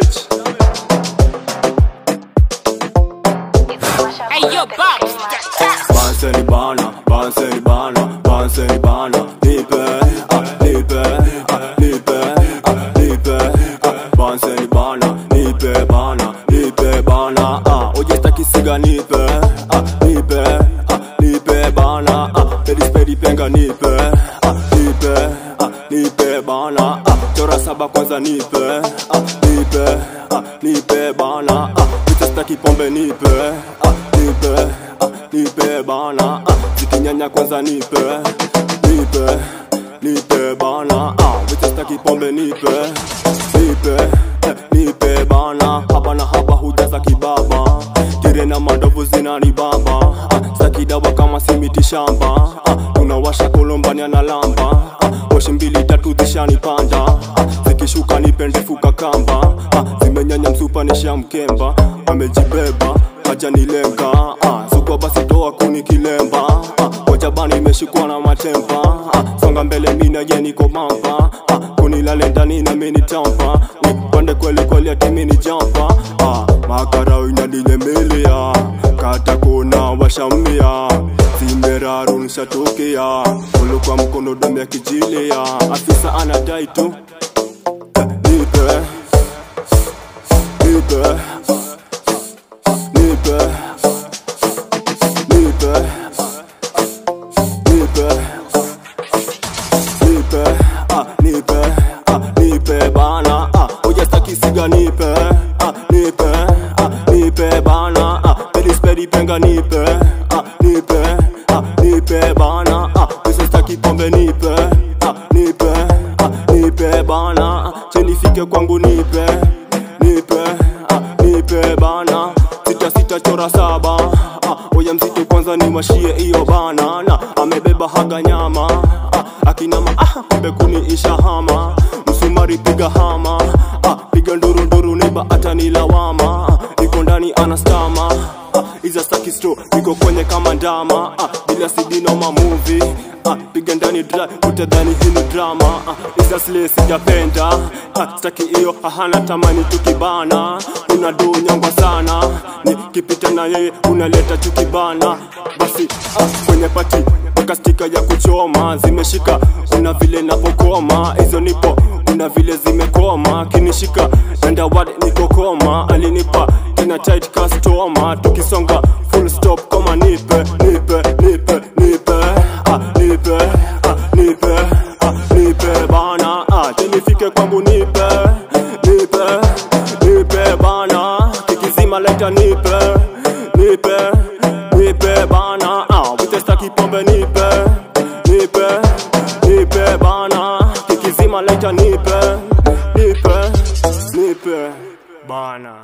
damage. Hey yo, Bob. Banseni bana, banseni bana, banseni bana Nipe, ah, nipe, ah, nipe, ah, nipe ah, Banseni bana, nipe bana, nipe bana ah, Oje staki siga nipe, ah, nipe, ah, nipe bana ah, Pedi spedi penga nipe, Saba kwanza nipe, ah, nipe, ah, nipe bana ah, Picha staki pombe nipe, ah, nipe, ah, nipe bana ah, zikinyanya kwanza nipe nipe nipe bana ah, pombe nipe nipe eh, nipe bana haba na haba hujaza kibaba kire na mandovu zinanibamba ah, staki dawa kama simiti shamba ah, tunawasha kolombania na lamba ah, washi mbili tatu zishanipanda ah, ni nipe ndefuka kamba ah, zimenyanya msupa nisha mkemba. Amejibeba kaja nilenga. Ah, sukwa basi toa kuni kilemba. Ah, wajabani imeshikwa na matempa ah, songa mbele mina je niko mampa ah, kunilale ndani na mini tampa nipande kweli kweli ati mini jampa ah, makarau inanilemelea kata kona washamia. Zimeraru nishatokea ulukwa mkono damu ya kijilia. Afisa anadai tu eh, nipe nipe nipe nipe nipe nipe ah nipe ah nipe bana ah hujastaki siga nipe ah nipe ah nipe bana ah pedi spedi penga nipe ah nipe ah nipe bana ah usistaki pombe nipe ah nipe ah nipe bana. Chenifike kwangu nipe nipe ah nipe bana. Sita sita chora saba ah, oya mzito kwanza niwashie iyo bana. Na amebeba haga nyama ah, akinama ah, kumbe kuniisha hama. Msumari piga hama ah, piga nduru nduru neba atanilawama ni lawama. Iko ndani anastama iza sakisto niko kwenye kama ndama ah, bila sidinoma movie ah, piga ndani utadhani hii ni drama ah, slay sijapenda ah, staki iyo hahana tamani tukibana una do nyangwa sana nikipita na yeye unaleta chukibana basi ah, kwenye pati mpaka stika ya kuchoma zimeshika una vile napokoma hizo nipo una vile zimekoma kinishika nandawad nikokoma alinipa tena tight customer tukisonga full stop kama nipe nipe nipe nipe ah, nipe ah, nipe ah, nipe bana ah, tinifike kwangu nipe nipe nipe bana kikizima leta nipe nipe nipe bana ah, witestaki pombe nipe nipe nipe bana kikizima leta nipe nipe nipe bana